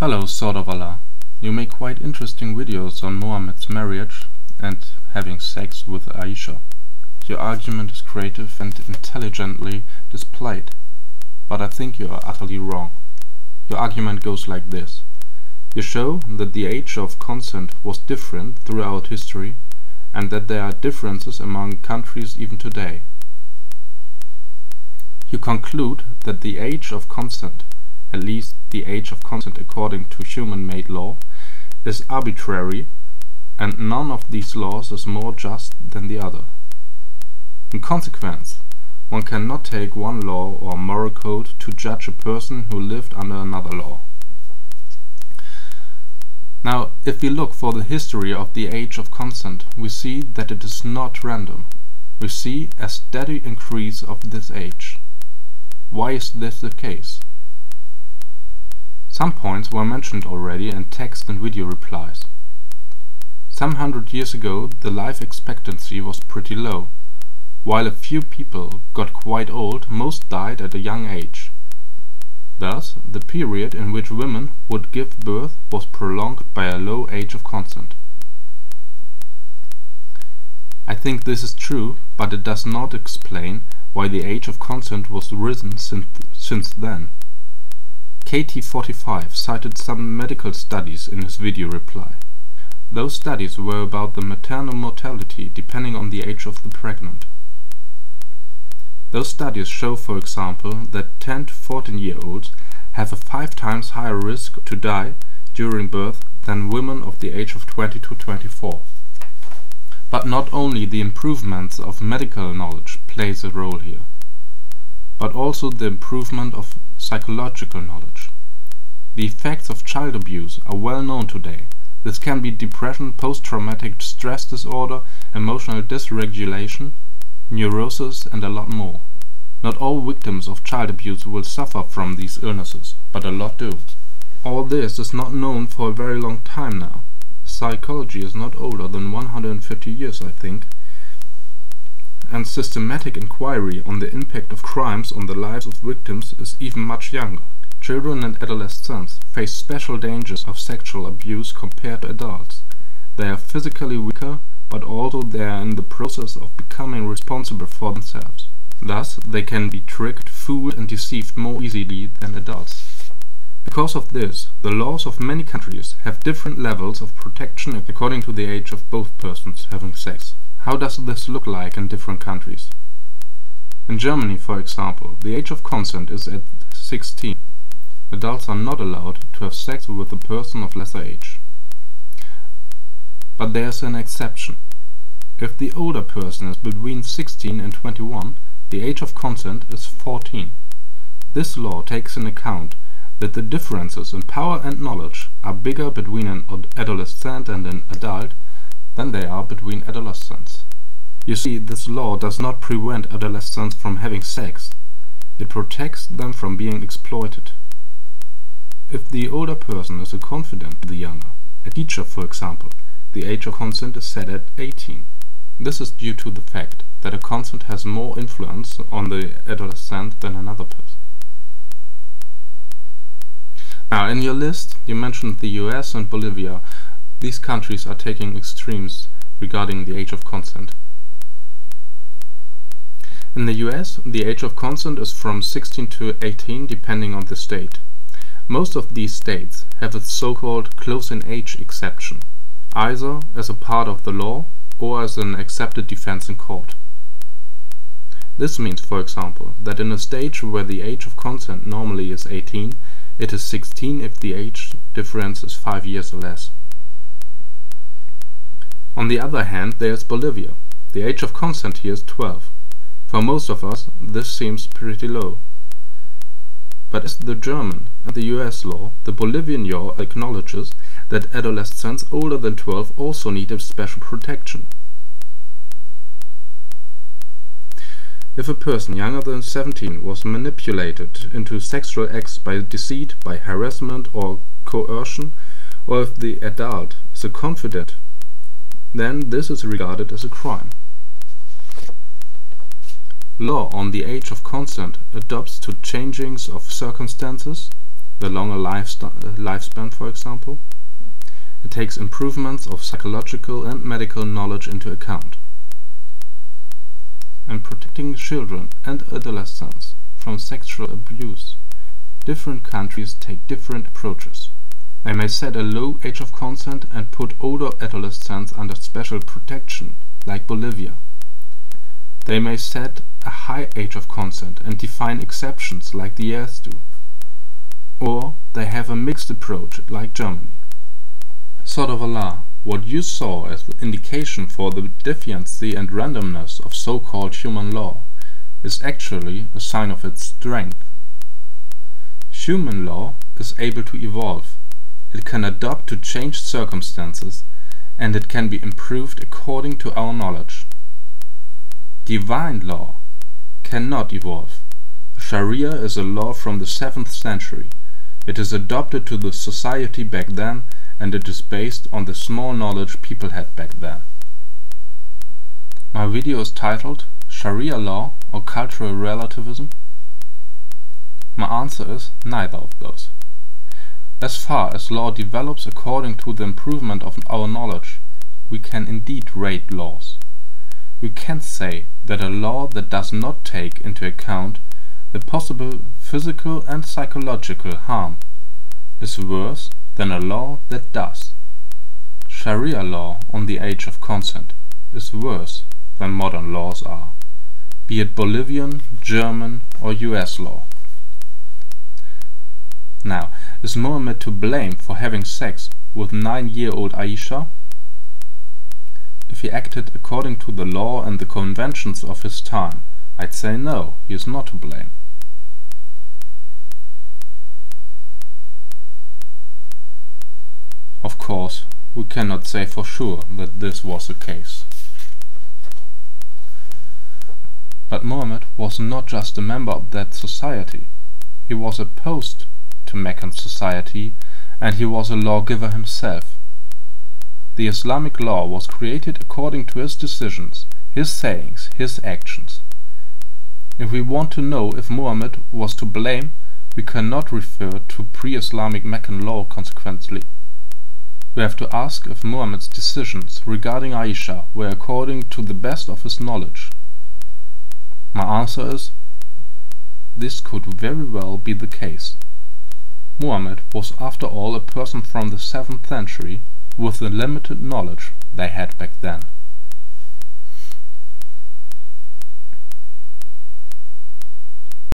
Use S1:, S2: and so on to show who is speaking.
S1: Hello, Allah. You make quite interesting videos on Muhammad's marriage and having sex with Aisha. Your argument is creative and intelligently displayed, but I think you are utterly wrong. Your argument goes like this. You show that the age of consent was different throughout history and that there are differences among countries even today. You conclude that the age of consent, at least the age of consent according to human-made law, is arbitrary and none of these laws is more just than the other. In consequence, one cannot take one law or moral code to judge a person who lived under another law. Now, if we look for the history of the age of consent, we see that it is not random. We see a steady increase of this age. Why is this the case? Some points were mentioned already in text and video replies. Some hundred years ago the life expectancy was pretty low. While a few people got quite old, most died at a young age. Thus, the period in which women would give birth was prolonged by a low age of consent. I think this is true, but it does not explain why the age of consent was risen since, since then. KT45 cited some medical studies in his video reply. Those studies were about the maternal mortality depending on the age of the pregnant. Those studies show, for example, that 10 to 14 year olds have a 5 times higher risk to die during birth than women of the age of 20 to 24. But not only the improvements of medical knowledge plays a role here, but also the improvement of psychological knowledge. The effects of child abuse are well known today. This can be depression, post-traumatic stress disorder, emotional dysregulation, neurosis and a lot more. Not all victims of child abuse will suffer from these illnesses, but a lot do. All this is not known for a very long time now. Psychology is not older than 150 years, I think, and systematic inquiry on the impact of crimes on the lives of victims is even much younger. Children and adolescents face special dangers of sexual abuse compared to adults. They are physically weaker, but also they are in the process of becoming responsible for themselves. Thus, they can be tricked, fooled and deceived more easily than adults. Because of this, the laws of many countries have different levels of protection according to the age of both persons having sex. How does this look like in different countries? In Germany, for example, the age of consent is at 16. Adults are not allowed to have sex with a person of lesser age. But there is an exception. If the older person is between 16 and 21, the age of consent is 14. This law takes in account that the differences in power and knowledge are bigger between an adolescent and an adult than they are between adolescents. You see, this law does not prevent adolescents from having sex. It protects them from being exploited. If the older person is a confidant of the younger, a teacher for example, the age of consent is set at 18. This is due to the fact that a consent has more influence on the adolescent than another person. Now, in your list, you mentioned the US and Bolivia. These countries are taking extremes regarding the age of consent. In the US, the age of consent is from 16 to 18 depending on the state. Most of these states have a so-called close-in-age exception, either as a part of the law or as an accepted defense in court. This means, for example, that in a state where the age of consent normally is 18, it is 16 if the age difference is 5 years or less. On the other hand, there is Bolivia. The age of consent here is 12. For most of us, this seems pretty low. But as the German and the US law, the Bolivian law acknowledges that adolescents older than 12 also need a special protection. If a person younger than 17 was manipulated into sexual acts by deceit, by harassment or coercion, or if the adult is a confidant, then this is regarded as a crime. Law on the age of consent adapts to changings of circumstances, the longer uh, lifespan for example. It takes improvements of psychological and medical knowledge into account. And protecting children and adolescents from sexual abuse. Different countries take different approaches. They may set a low age of consent and put older adolescents under special protection, like Bolivia. They may set a high age of consent and define exceptions, like the US do. Or they have a mixed approach, like Germany. Sword of Allah, what you saw as the indication for the deviancy and randomness of so-called human law is actually a sign of its strength. Human law is able to evolve, it can adapt to changed circumstances, and it can be improved according to our knowledge. Divine law cannot evolve. Sharia is a law from the 7th century. It is adopted to the society back then and it is based on the small knowledge people had back then. My video is titled Sharia law or cultural relativism? My answer is neither of those. As far as law develops according to the improvement of our knowledge, we can indeed rate laws. We can say that a law that does not take into account the possible physical and psychological harm is worse than a law that does. Sharia law on the age of consent is worse than modern laws are, be it Bolivian, German or US law. Now, is Mohammed to blame for having sex with nine-year-old Aisha? If he acted according to the law and the conventions of his time, I'd say no, he is not to blame. Of course, we cannot say for sure that this was the case. But Muhammad was not just a member of that society. He was opposed to Meccan society and he was a lawgiver himself. The Islamic law was created according to his decisions, his sayings, his actions. If we want to know if Muhammad was to blame, we cannot refer to pre-Islamic Meccan law consequently. We have to ask if Muhammad's decisions regarding Aisha were according to the best of his knowledge. My answer is, this could very well be the case. Muhammad was after all a person from the 7th century with the limited knowledge they had back then.